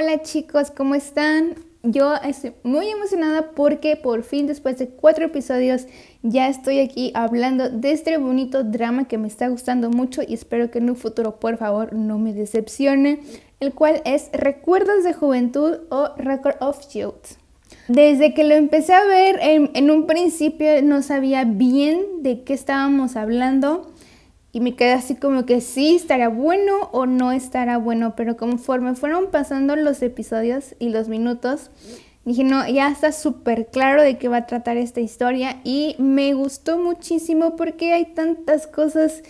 Hola chicos, ¿cómo están? Yo estoy muy emocionada porque por fin después de cuatro episodios ya estoy aquí hablando de este bonito drama que me está gustando mucho y espero que en un futuro por favor no me decepcione, el cual es Recuerdos de Juventud o Record of Youth. Desde que lo empecé a ver en, en un principio no sabía bien de qué estábamos hablando y me quedé así como que sí, estará bueno o no estará bueno, pero conforme fueron pasando los episodios y los minutos, dije, no, ya está súper claro de qué va a tratar esta historia y me gustó muchísimo porque hay tantas cosas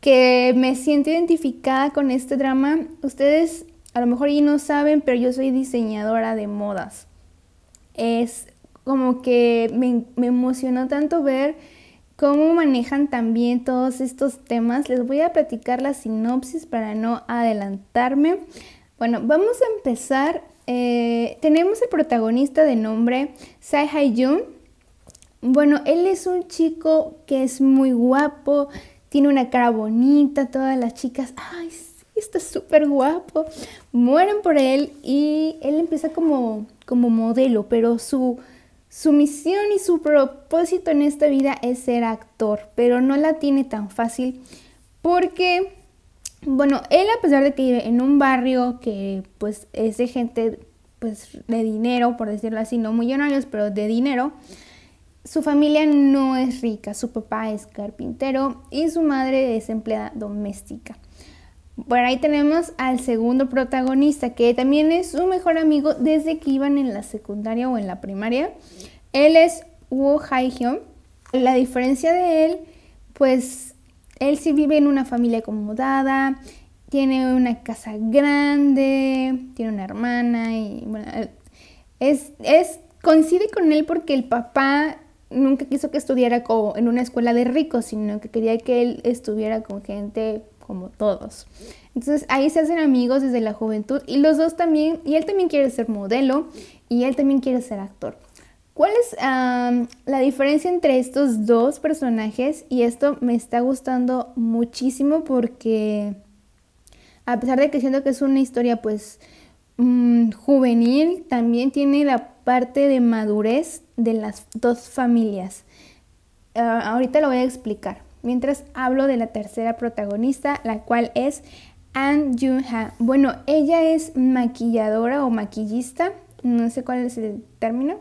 que me siento identificada con este drama. Ustedes a lo mejor ya no saben, pero yo soy diseñadora de modas. Es como que me, me emocionó tanto ver cómo manejan también todos estos temas. Les voy a platicar la sinopsis para no adelantarme. Bueno, vamos a empezar. Eh, tenemos el protagonista de nombre Sai Hai-jun. Bueno, él es un chico que es muy guapo, tiene una cara bonita, todas las chicas, ay, sí, está súper guapo, mueren por él y él empieza como, como modelo, pero su, su misión y su propósito en esta vida es ser actor, pero no la tiene tan fácil porque, bueno, él a pesar de que vive en un barrio que pues es de gente pues de dinero, por decirlo así, no millonarios, pero de dinero, su familia no es rica, su papá es carpintero y su madre es empleada doméstica. Bueno, ahí tenemos al segundo protagonista, que también es su mejor amigo desde que iban en la secundaria o en la primaria. Él es Woo Hae-hyun. La diferencia de él, pues él sí vive en una familia acomodada, tiene una casa grande, tiene una hermana y bueno, es, es coincide con él porque el papá nunca quiso que estudiara en una escuela de ricos, sino que quería que él estuviera con gente como todos. Entonces ahí se hacen amigos desde la juventud y los dos también, y él también quiere ser modelo y él también quiere ser actor. ¿Cuál es la diferencia entre estos dos personajes? Y esto me está gustando muchísimo porque a pesar de que siento que es una historia pues mm, juvenil, también tiene la parte de madurez de las dos familias. Ah, ahorita lo voy a explicar. Mientras hablo de la tercera protagonista, la cual es An Jun-ha. Bueno, ella es maquilladora o maquillista, no sé cuál es el término,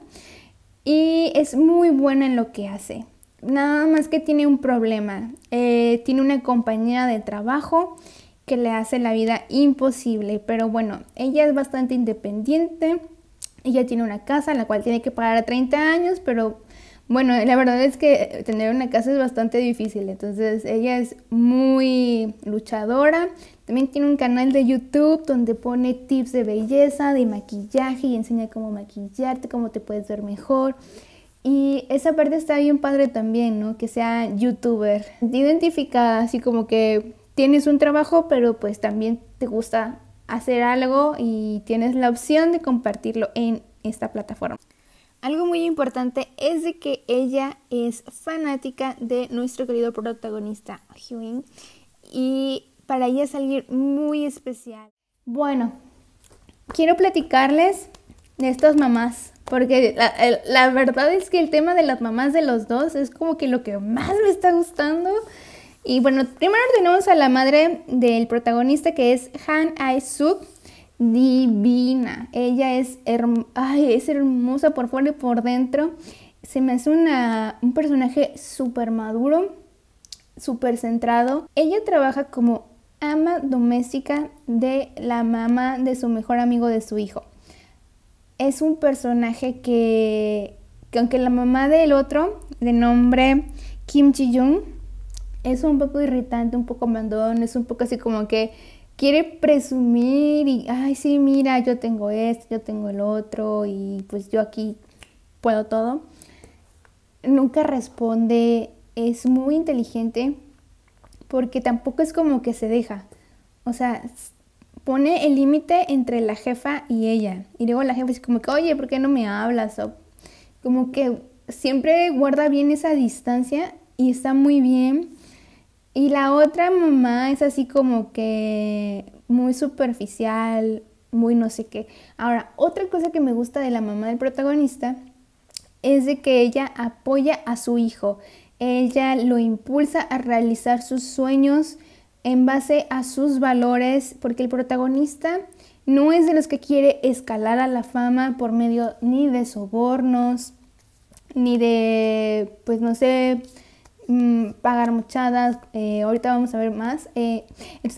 y es muy buena en lo que hace. Nada más que tiene un problema. Eh, tiene una compañía de trabajo que le hace la vida imposible, pero bueno, ella es bastante independiente. Ella tiene una casa, la cual tiene que pagar a 30 años, pero bueno, la verdad es que tener una casa es bastante difícil, entonces ella es muy luchadora. También tiene un canal de YouTube donde pone tips de belleza, de maquillaje y enseña cómo maquillarte, cómo te puedes ver mejor. Y esa parte está bien padre también, ¿no? Que sea youtuber. Identificada, así como que tienes un trabajo, pero pues también te gusta hacer algo y tienes la opción de compartirlo en esta plataforma. Algo muy importante es de que ella es fanática de nuestro querido protagonista Hyun y para ella es alguien muy especial. Bueno, quiero platicarles de estas mamás, porque la, la, verdad es que el tema de las mamás de los dos es como que lo que más me está gustando. Y bueno, primero tenemos a la madre del protagonista que es Han Ae-suk divina. Ella es, es hermosa por fuera y por dentro. Se me hace una, un personaje súper maduro, súper centrado. Ella trabaja como ama doméstica de la mamá de su mejor amigo de su hijo. Es un personaje que, que aunque la mamá del otro, de nombre Kim Ji-jung, es un poco irritante, un poco mandón, es un poco así como que quiere presumir y, ay, sí, mira, yo tengo esto, yo tengo el otro y pues yo aquí puedo todo. Nunca responde, es muy inteligente porque tampoco es como que se deja. O sea, pone el límite entre la jefa y ella. Y luego la jefa dice como que, oye, ¿por qué no me hablas? O como que siempre guarda bien esa distancia y está muy bien y la otra mamá es así como que muy superficial, muy no sé qué. Ahora, otra cosa que me gusta de la mamá del protagonista es de que ella apoya a su hijo. Ella lo impulsa a realizar sus sueños en base a sus valores, porque el protagonista no es de los que quiere escalar a la fama por medio ni de sobornos, ni de, pues no sé, pagar muchadas. Eh, ahorita vamos a ver más. Eh,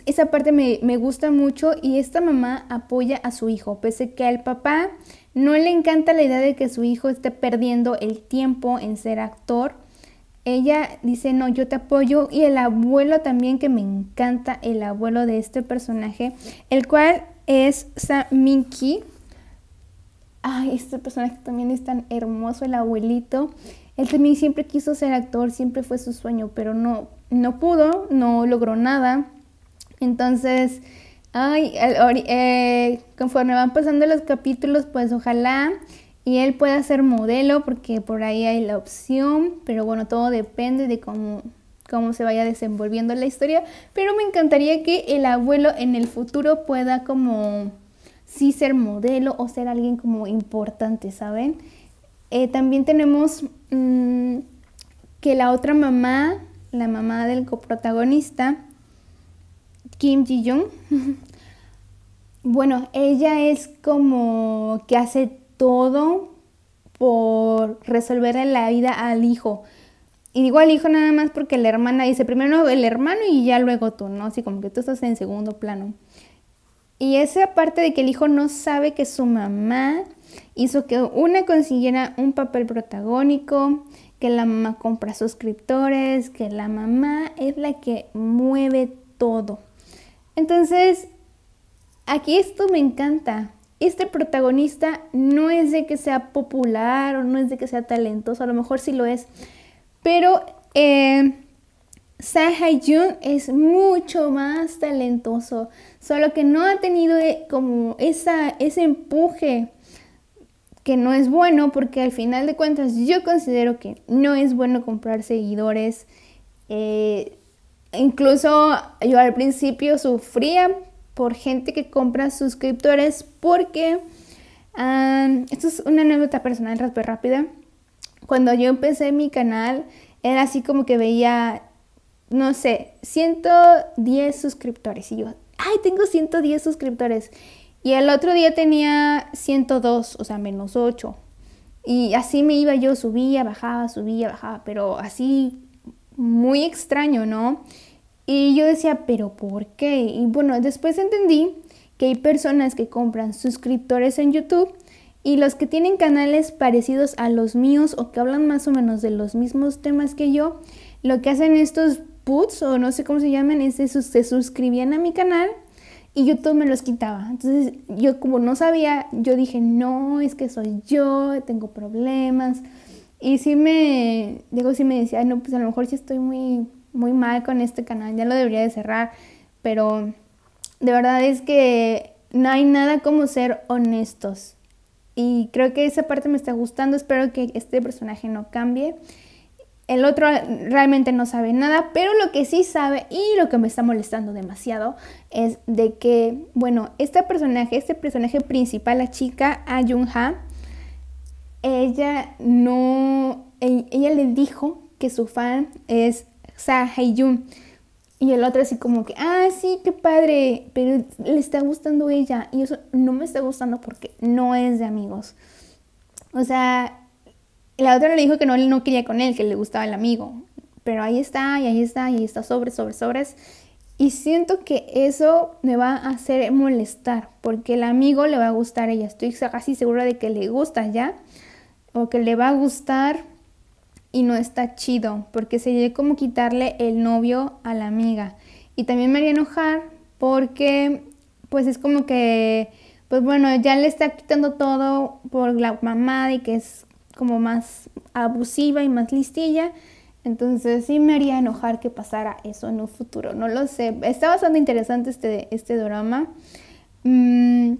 esa parte me, me gusta mucho y esta mamá apoya a su hijo, pese que al papá no le encanta la idea de que su hijo esté perdiendo el tiempo en ser actor ella dice, no, yo te apoyo. Y el abuelo también, que me encanta, el abuelo de este personaje, el cual es Minky. Ay, este personaje también es tan hermoso, el abuelito. Él también siempre quiso ser actor, siempre fue su sueño, pero no, no pudo, no logró nada. Entonces, ay, eh, conforme van pasando los capítulos, pues ojalá y él puede ser modelo porque por ahí hay la opción, pero bueno, todo depende de cómo, cómo se vaya desenvolviendo la historia, pero me encantaría que el abuelo en el futuro pueda como sí ser modelo o ser alguien como importante, ¿saben? Eh, también tenemos mm, que la otra mamá, la mamá del coprotagonista, Kim Ji-young, bueno, ella es como que hace todo por resolverle la vida al hijo. Y digo al hijo nada más porque la hermana dice primero el hermano y ya luego tú, ¿no? Así como que tú estás en segundo plano. Y esa parte de que el hijo no sabe que su mamá hizo que una consiguiera un papel protagónico, que la mamá compra suscriptores, que la mamá es la que mueve todo. Entonces, aquí esto me encanta este protagonista no es de que sea popular o no es de que sea talentoso, a lo mejor sí lo es, pero eh, Hae-jun es mucho más talentoso, solo que no ha tenido eh, como esa, ese empuje que no es bueno porque al final de cuentas yo considero que no es bueno comprar seguidores. Eh, incluso yo al principio sufría por gente que compra suscriptores porque esto es una anécdota personal rápida. Cuando yo empecé mi canal era así como que veía, no sé, 110 suscriptores y yo, ay, tengo 110 suscriptores. Y el otro día tenía 102, o sea, menos 8. Y así me iba yo, subía, bajaba, subía, bajaba, pero así muy extraño, ¿no? Y yo decía, pero ¿por qué? Y bueno, después entendí que hay personas que compran suscriptores en YouTube y los que tienen canales parecidos a los míos o que hablan más o menos de los mismos temas que yo, lo que hacen estos puts o no sé cómo se llaman, es que se suscribían a mi canal y YouTube me los quitaba. Entonces yo como no sabía, yo dije, no, es que soy yo, tengo problemas. Y sí me, digo, sí me decía, no, pues a lo mejor sí estoy muy muy mal con este canal, ya lo debería de cerrar, pero de verdad es que no hay nada como ser honestos. Y creo que esa parte me está gustando, espero que este personaje no cambie. El otro realmente no sabe nada, pero lo que sí sabe y lo que me está molestando demasiado es de que, bueno, este personaje, este personaje principal, la chica Ayun Ha, ella no, ella le dijo que su fan es Sa Jun Y el otro así como que, ah, sí, qué padre, pero le está gustando ella. Y eso no me está gustando porque no es de amigos. O sea, la otra le dijo que no, no quería con él, que le gustaba el amigo. Pero ahí está, y ahí está, y ahí está sobres, sobres, sobres. Y siento que eso me va a hacer molestar, porque el amigo le va a gustar a ella. Estoy casi segura de que le gusta ya, o que le va a gustar y no está chido porque sería como quitarle el novio a la amiga. Y también me haría enojar porque pues es como que, pues bueno, ya le está quitando todo por la mamá y que es como más abusiva y más listilla. Entonces sí me haría enojar que pasara eso en un futuro. No lo sé. Está bastante interesante este, este drama. Mm,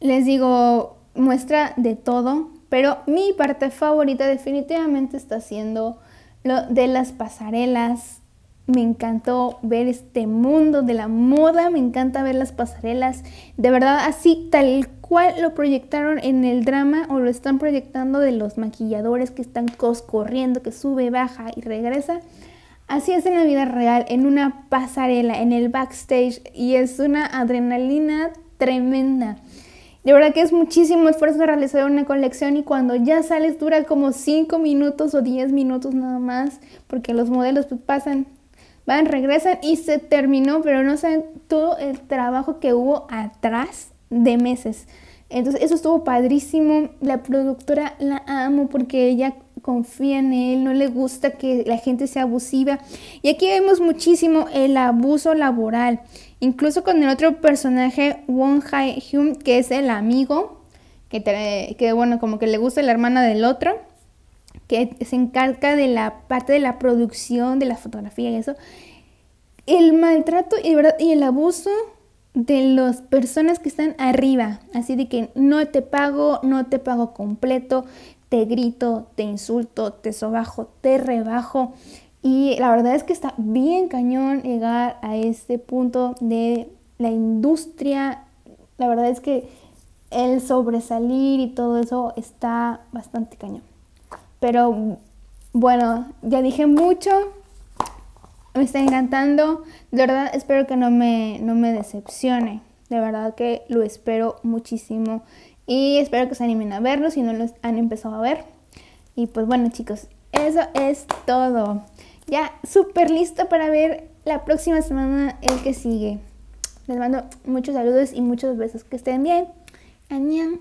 les digo, muestra de todo. Pero mi parte favorita definitivamente está siendo lo de las pasarelas. me encantó ver este mundo de la moda, me encanta ver las pasarelas, de verdad así tal cual lo proyectaron en el drama o lo están proyectando de los maquilladores que están corriendo, que sube, baja y regresa. Así es en la vida real, en una pasarela, en el backstage y es una adrenalina tremenda. De verdad que es muchísimo esfuerzo realizar una colección y cuando ya sales dura como 5 minutos o 10 minutos nada más, porque los modelos pues, pasan van, regresan y se terminó, pero no saben todo el trabajo que hubo atrás de meses. Entonces eso estuvo padrísimo. La productora la amo porque ella confía en él, no le gusta que la gente sea abusiva. Y aquí vemos muchísimo el abuso laboral. Incluso con el otro personaje, Won Hae Hyun, que es el amigo, que, que bueno, como que le gusta la hermana del otro que se encarga de la parte de la producción, de la fotografía y eso, el maltrato y, y el abuso de las personas que están arriba, así de que no te pago, no te pago completo, te grito, te insulto, te sobajo, te rebajo. Y la verdad es que está bien cañón llegar a este punto de la industria. La verdad es que el sobresalir y todo eso está bastante cañón. Pero bueno, ya dije mucho. Me está encantando. De verdad espero que no me, no me decepcione. De verdad que lo espero muchísimo. Y espero que se animen a verlo si no lo han empezado a ver. Y pues bueno chicos, eso es todo. Ya súper listo para ver la próxima semana el que sigue. Les mando muchos saludos y muchos besos. Que estén bien. Añan.